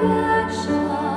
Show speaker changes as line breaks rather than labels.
Action.